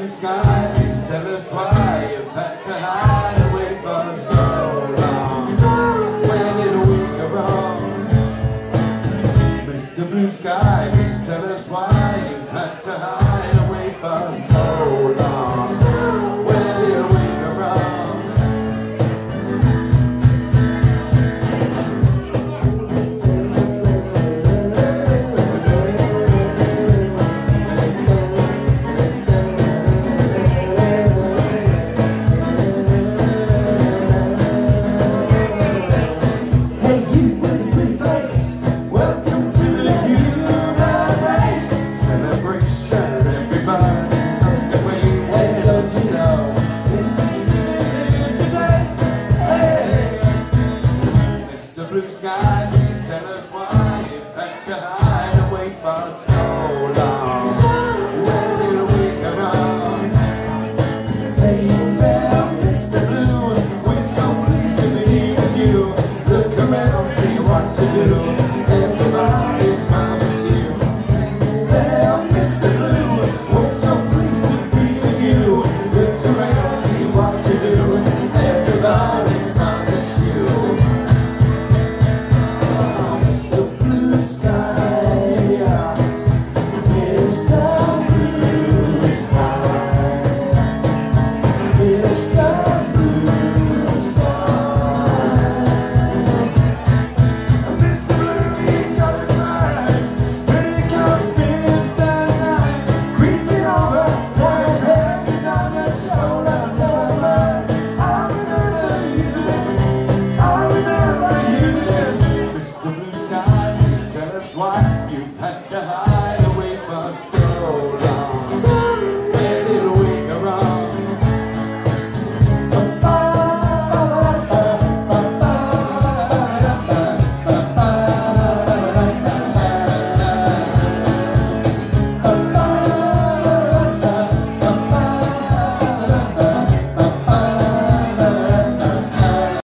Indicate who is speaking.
Speaker 1: blue sky, please tell us why you had to hide away for so long. When did we go wrong? Mr. Blue Sky, tell us why it fractured.